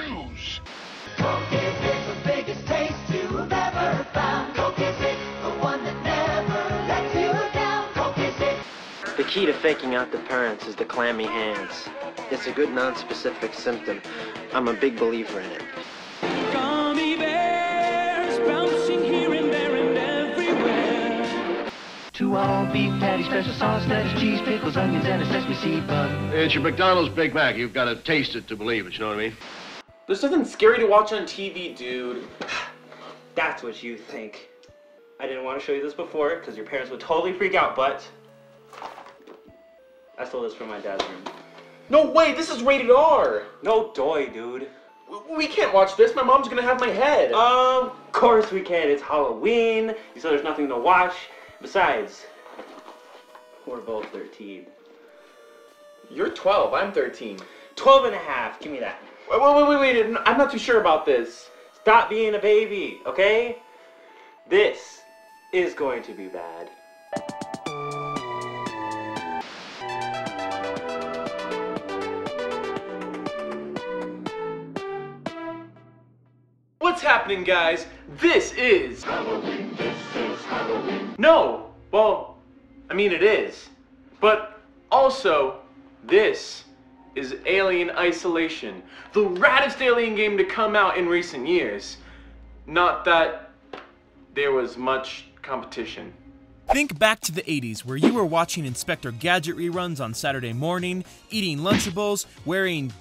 it. The key to faking out the parents is the clammy hands. It's a good non-specific symptom. I'm a big believer in it. Gummy bears bouncing here and there and everywhere. Two all beef patty, special sauce, lettuce, cheese, pickles, onions, and a sesame seed bun. It's your McDonald's Big Mac. You've got to taste it to believe it, you know what I mean? There's nothing scary to watch on TV, dude. That's what you think. I didn't want to show you this before because your parents would totally freak out, but I stole this from my dad's room. No way, this is rated R. No doy, dude. We can't watch this. My mom's gonna have my head. Of course we can. It's Halloween. You said there's nothing to watch. Besides, we're both 13. You're 12. I'm 13. 12 and a half. Give me that. Wait, wait, wait, wait, wait. I'm not too sure about this. Stop being a baby, okay? This is going to be bad. What's happening, guys? This is Halloween, this is Halloween. no. Well, I mean it is, but also this is Alien Isolation, the raddest alien game to come out in recent years. Not that there was much competition. Think back to the 80s where you were watching Inspector Gadget reruns on Saturday morning, eating Lunchables, wearing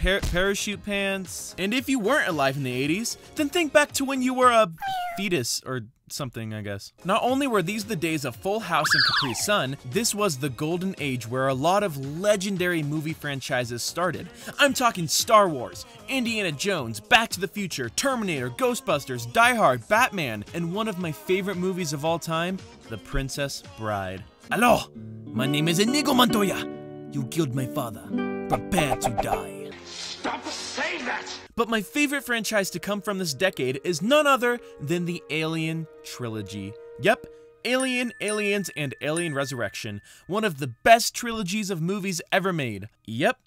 par- parachute pants. And if you weren't alive in the 80s, then think back to when you were a fetus or something, I guess. Not only were these the days of Full House and Capri Sun, this was the golden age where a lot of legendary movie franchises started. I'm talking Star Wars, Indiana Jones, Back to the Future, Terminator, Ghostbusters, Die Hard, Batman, and one of my favorite movies of all time, The Princess Bride. Hello, my name is Inigo Montoya. You killed my father. Prepare to die. Stop saying that! But my favorite franchise to come from this decade is none other than the Alien trilogy. Yep, Alien, Aliens, and Alien Resurrection. One of the best trilogies of movies ever made. Yep,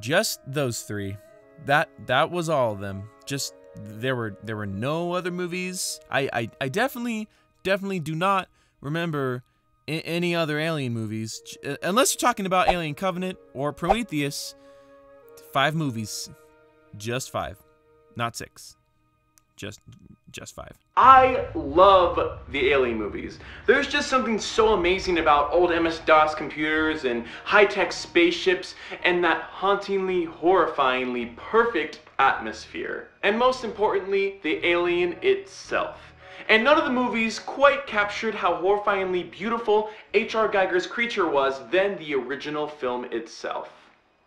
just those three. That that was all of them. Just there were there were no other movies. I I, I definitely definitely do not remember any other Alien movies uh, unless you're talking about Alien Covenant or Prometheus. Five movies. Just five. Not six. Just just five. I love the Alien movies. There's just something so amazing about old MS-DOS computers and high-tech spaceships and that hauntingly, horrifyingly perfect atmosphere. And most importantly, the alien itself. And none of the movies quite captured how horrifyingly beautiful H.R. Giger's creature was than the original film itself.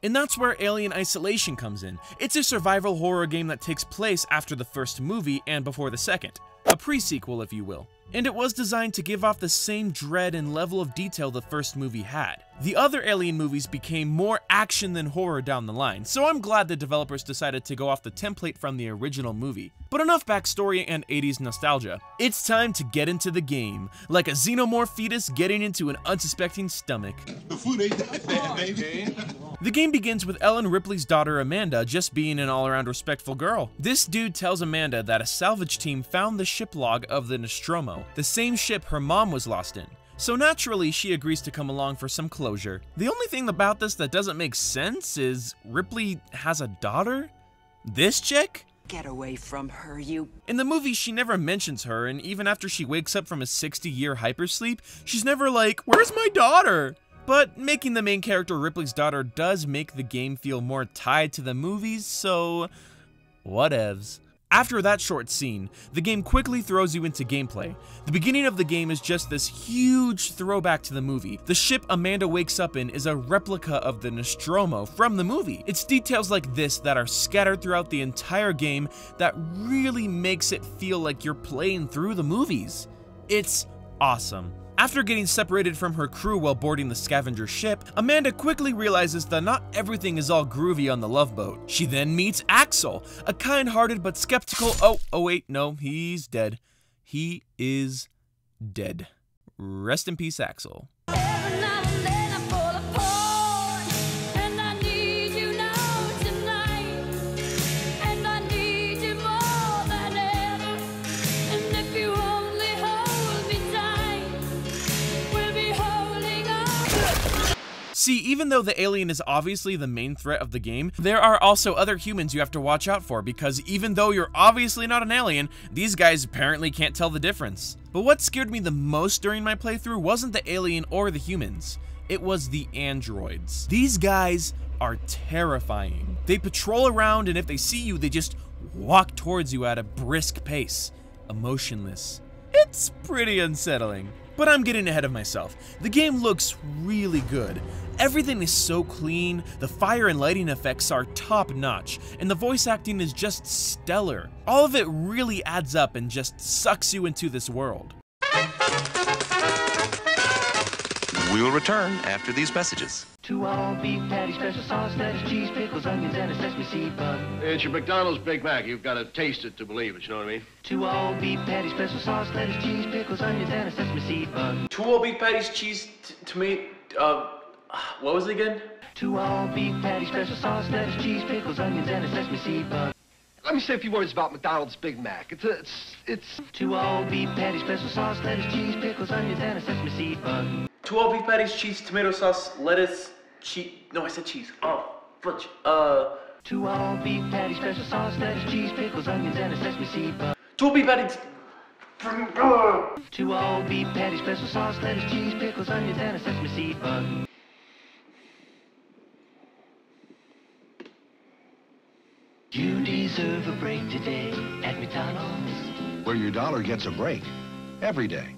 And that's where Alien Isolation comes in. It's a survival horror game that takes place after the first movie and before the second. A pre-sequel, if you will. And it was designed to give off the same dread and level of detail the first movie had. The other Alien movies became more action than horror down the line, so I'm glad the developers decided to go off the template from the original movie. But enough backstory and 80s nostalgia. It's time to get into the game, like a xenomorph fetus getting into an unsuspecting stomach. The food ain't that bad, baby. The game begins with Ellen Ripley's daughter Amanda just being an all around respectful girl. This dude tells Amanda that a salvage team found the ship log of the Nostromo, the same ship her mom was lost in. So naturally, she agrees to come along for some closure. The only thing about this that doesn't make sense is Ripley has a daughter? This chick? Get away from her, you. In the movie, she never mentions her, and even after she wakes up from a 60 year hypersleep, she's never like, Where's my daughter? But making the main character Ripley's daughter does make the game feel more tied to the movies, so. whatevs. After that short scene, the game quickly throws you into gameplay. The beginning of the game is just this huge throwback to the movie. The ship Amanda wakes up in is a replica of the Nostromo from the movie. It's details like this that are scattered throughout the entire game that really makes it feel like you're playing through the movies. It's awesome. After getting separated from her crew while boarding the scavenger ship, Amanda quickly realizes that not everything is all groovy on the love boat. She then meets Axel, a kind-hearted but skeptical- oh, oh wait, no, he's dead. He is dead. Rest in peace, Axel. See, even though the alien is obviously the main threat of the game, there are also other humans you have to watch out for because even though you're obviously not an alien, these guys apparently can't tell the difference. But what scared me the most during my playthrough wasn't the alien or the humans, it was the androids. These guys are terrifying. They patrol around and if they see you, they just walk towards you at a brisk pace, emotionless. It's pretty unsettling. But I'm getting ahead of myself. The game looks really good. Everything is so clean, the fire and lighting effects are top notch, and the voice acting is just stellar. All of it really adds up and just sucks you into this world. We will return after these messages. Two all beef patty, special sauce, lettuce, cheese, pickles, onions, and a sesame seed bun. It's your McDonald's Big Mac. You've got to taste it to believe it, you know what I mean? Two all beef patty, special sauce, lettuce, cheese, pickles, onions, and a sesame seed bun. Two all beef patties, cheese, tomato, uh, what was it again? Two all beef patty, special sauce, lettuce, cheese, pickles, onions, and a sesame seed bun. Let me say a few words about McDonald's Big Mac. It's a, it's it's Two all beef patties, special sauce, lettuce, cheese, pickles, onions, and a sesame seed bun. Two all beef patties, cheese, tomato sauce, lettuce, cheese. No, I said cheese. Oh, fudge. Uh, Two all beef patties, special sauce, lettuce, cheese, pickles, onions, and a sesame seed bun. two all beef patties. Two all beef patty, special sauce, lettuce, cheese, pickles, onions, and a sesame seed bun. You deserve a break today at McDonald's. Where your dollar gets a break every day.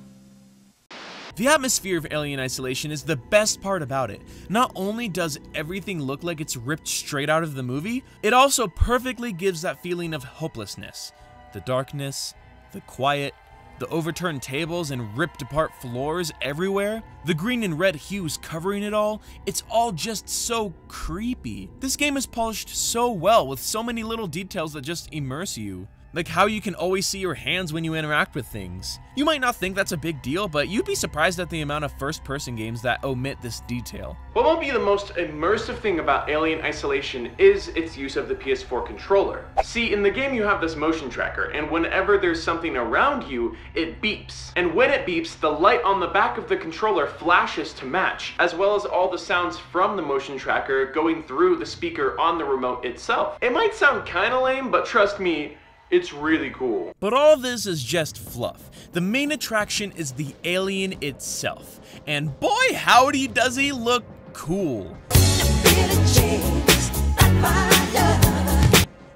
The atmosphere of Alien Isolation is the best part about it. Not only does everything look like it's ripped straight out of the movie, it also perfectly gives that feeling of hopelessness. The darkness, the quiet, the overturned tables and ripped apart floors everywhere, the green and red hues covering it all, it's all just so creepy. This game is polished so well with so many little details that just immerse you. Like how you can always see your hands when you interact with things. You might not think that's a big deal, but you'd be surprised at the amount of first person games that omit this detail. What won't be the most immersive thing about Alien Isolation is its use of the PS4 controller. See, in the game you have this motion tracker, and whenever there's something around you, it beeps. And when it beeps, the light on the back of the controller flashes to match, as well as all the sounds from the motion tracker going through the speaker on the remote itself. It might sound kinda lame, but trust me, it's really cool. But all this is just fluff. The main attraction is the alien itself. And boy howdy does he look cool.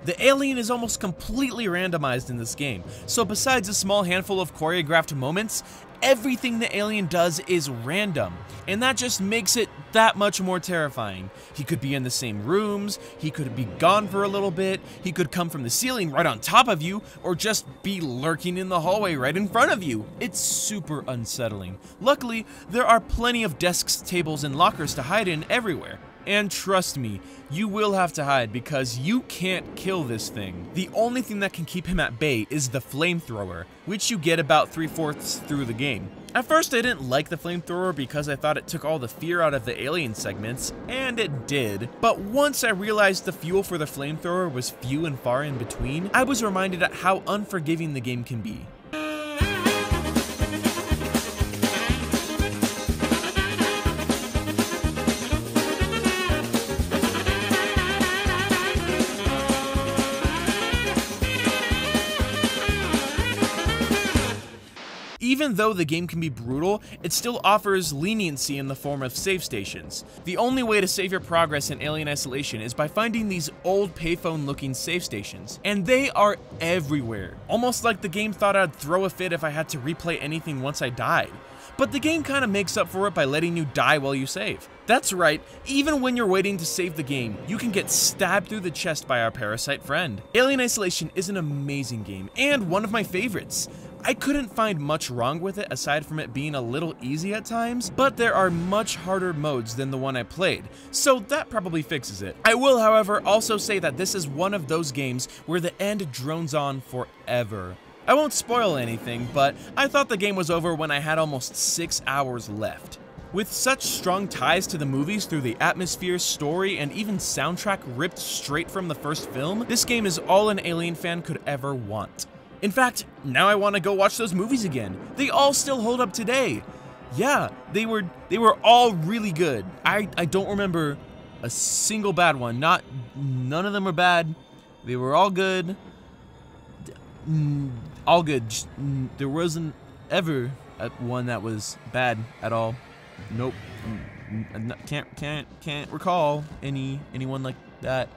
The alien is almost completely randomized in this game, so besides a small handful of choreographed moments, everything the alien does is random, and that just makes it that much more terrifying. He could be in the same rooms, he could be gone for a little bit, he could come from the ceiling right on top of you, or just be lurking in the hallway right in front of you. It's super unsettling. Luckily, there are plenty of desks, tables, and lockers to hide in everywhere. And trust me, you will have to hide because you can't kill this thing. The only thing that can keep him at bay is the flamethrower, which you get about 3 fourths through the game. At first I didn't like the flamethrower because I thought it took all the fear out of the alien segments, and it did. But once I realized the fuel for the flamethrower was few and far in between, I was reminded at how unforgiving the game can be. Even though the game can be brutal, it still offers leniency in the form of save stations. The only way to save your progress in Alien Isolation is by finding these old payphone looking save stations, and they are everywhere. Almost like the game thought I'd throw a fit if I had to replay anything once I died. But the game kinda makes up for it by letting you die while you save. That's right, even when you're waiting to save the game, you can get stabbed through the chest by our parasite friend. Alien Isolation is an amazing game, and one of my favorites. I couldn't find much wrong with it aside from it being a little easy at times, but there are much harder modes than the one I played, so that probably fixes it. I will, however, also say that this is one of those games where the end drones on forever. I won't spoil anything, but I thought the game was over when I had almost 6 hours left. With such strong ties to the movies through the atmosphere, story, and even soundtrack ripped straight from the first film, this game is all an Alien fan could ever want. In fact, now I want to go watch those movies again. They all still hold up today. Yeah, they were they were all really good. I I don't remember a single bad one. Not none of them were bad. They were all good. Mm, all good. Just, mm, There wasn't ever one that was bad at all. Nope. Mm, Can't can't can't recall any anyone like that.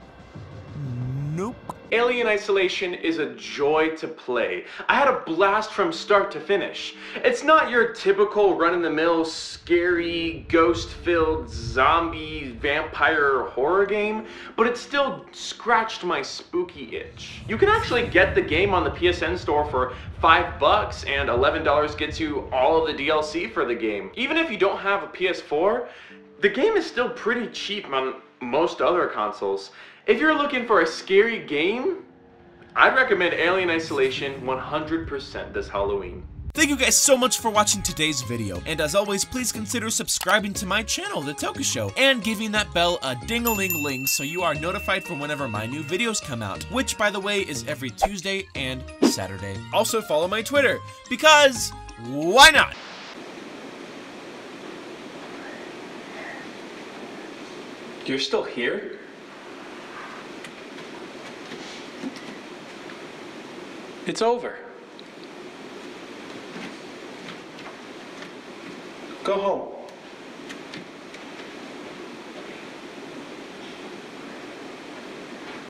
Nope. Alien Isolation is a joy to play. I had a blast from start to finish. It's not your typical run-of-the-mill, scary, ghost-filled zombie vampire horror game, but it still scratched my spooky itch. You can actually get the game on the PSN store for 5 bucks and $11 gets you all of the DLC for the game. Even if you don't have a PS4, the game is still pretty cheap on most other consoles. If you're looking for a scary game, I'd recommend Alien Isolation 100% this Halloween. Thank you guys so much for watching today's video, and as always, please consider subscribing to my channel, The Thoka Show, and giving that bell a ding-a-ling-ling so you are notified for whenever my new videos come out, which, by the way, is every Tuesday and Saturday. Also, follow my Twitter, because why not? You're still here? It's over. Go home.